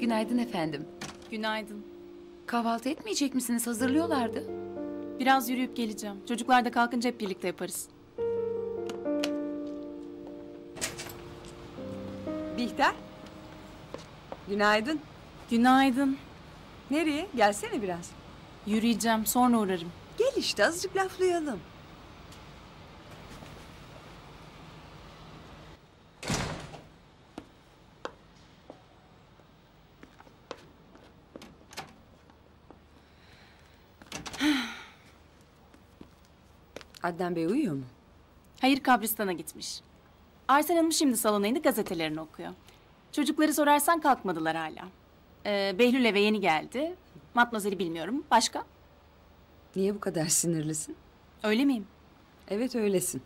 Günaydın efendim. Günaydın. Kahvaltı etmeyecek misiniz? Hazırlıyorlardı. Biraz yürüyüp geleceğim. Çocuklar da kalkınca hep birlikte yaparız. Bihter. Günaydın. Günaydın. Nereye? Gelsene biraz. Yürüyeceğim, sonra uğrarım. Gel işte azıcık laflayalım. Adnan Bey uyuyor mu? Hayır kabristana gitmiş. Arsen Hanım şimdi salona indi gazetelerini okuyor. Çocukları sorarsan kalkmadılar hala. Ee, Behlül eve yeni geldi. Matmazel'i bilmiyorum. Başka? Niye bu kadar sinirlisin? Öyle miyim? Evet öylesin.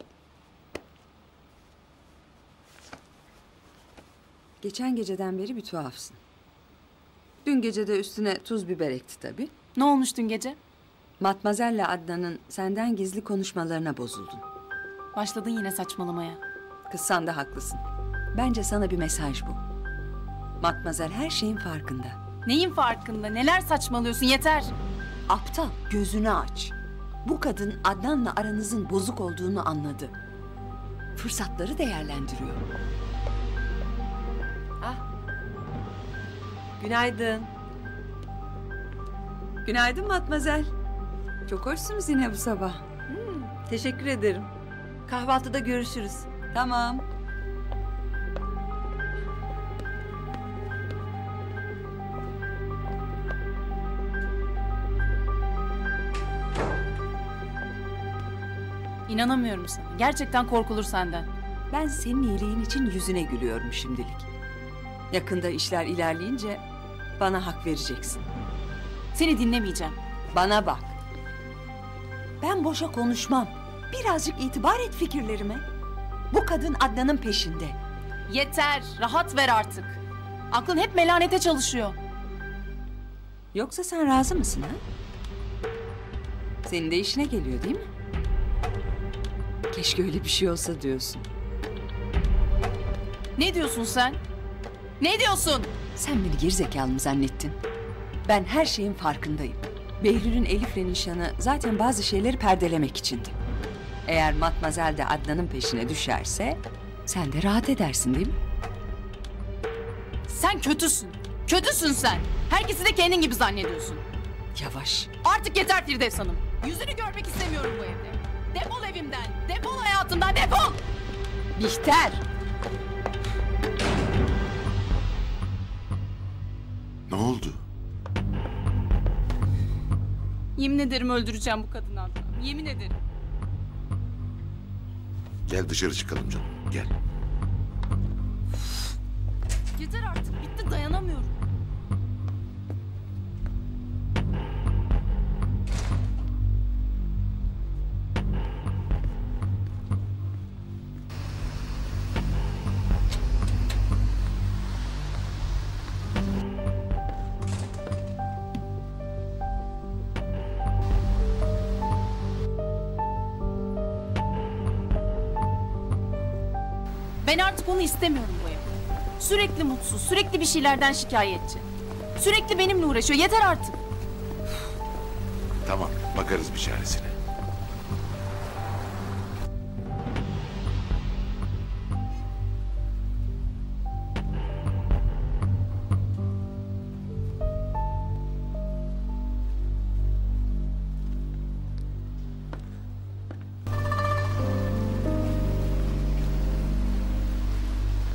Geçen geceden beri bir tuhafsın. Dün gece de üstüne tuz biber ekti tabii. Ne olmuş dün gece? Matmazel'le Adnan'ın senden gizli konuşmalarına bozuldun. Başladın yine saçmalamaya. Kız sen de haklısın. Bence sana bir mesaj bu. Matmazel her şeyin farkında. Neyin farkında? Neler saçmalıyorsun? Yeter. Aptal gözünü aç. Bu kadın Adnan'la aranızın bozuk olduğunu anladı. Fırsatları değerlendiriyor. Ah. Günaydın. Günaydın Matmazel. Çok hoşsunuz yine bu sabah. Teşekkür ederim. Kahvaltıda görüşürüz. Tamam. İnanamıyorum sana. Gerçekten korkulur senden. Ben senin iyiliğin için yüzüne gülüyorum şimdilik. Yakında işler ilerleyince bana hak vereceksin. Seni dinlemeyeceğim. Bana bak. Ben boşa konuşmam. Birazcık itibar et fikirlerime. Bu kadın Adnan'ın peşinde. Yeter. Rahat ver artık. Aklın hep melanete çalışıyor. Yoksa sen razı mısın ha? Senin de işine geliyor değil mi? Keşke öyle bir şey olsa diyorsun. Ne diyorsun sen? Ne diyorsun? Sen beni gerizekalı mı zannettin? Ben her şeyin farkındayım. Behlül'ün Elif'le nişanı zaten bazı şeyleri perdelemek içindi. Eğer Matmazel de Adnan'ın peşine düşerse sen de rahat edersin değil mi? Sen kötüsün. Kötüsün sen. Herkesi de kendin gibi zannediyorsun. Yavaş. Artık yeter Firdevs Hanım. Yüzünü görmek istemiyorum bu evde. Defol evimden. Defol hayatımdan. Defol. Bihter! Yemin ederim öldüreceğim bu kadını Adnan. Yemin ederim. Gel dışarı çıkalım canım. Gel. Yeter artık. Bitti dayanamıyorum. Ben artık onu istemiyorum bu evde. Sürekli mutsuz, sürekli bir şeylerden şikayetçi. Sürekli benimle uğraşıyor. Yeter artık. Tamam bakarız bir çaresine.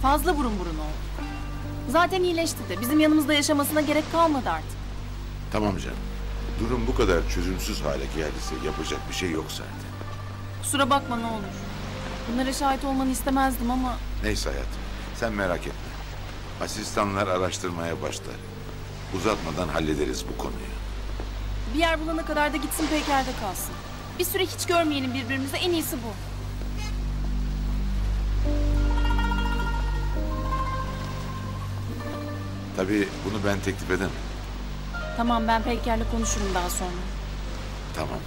Fazla burun burun oldu. Zaten iyileşti de bizim yanımızda yaşamasına gerek kalmadı artık. Tamam canım. Durum bu kadar çözümsüz hale geldiyse yapacak bir şey yok zaten. Kusura bakma ne olur. Bunlara şahit olmanı istemezdim ama Neyse hayatım sen merak etme. Asistanlar araştırmaya başlar. Uzatmadan hallederiz bu konuyu. bir yer bulana kadar da gitsin Peyker'de kalsın. Bir süre hiç görmeyelim birbirimizi en iyisi bu. Tabii bunu ben teklif edemem. Tamam ben Peyker'le konuşurum daha sonra. Tamam.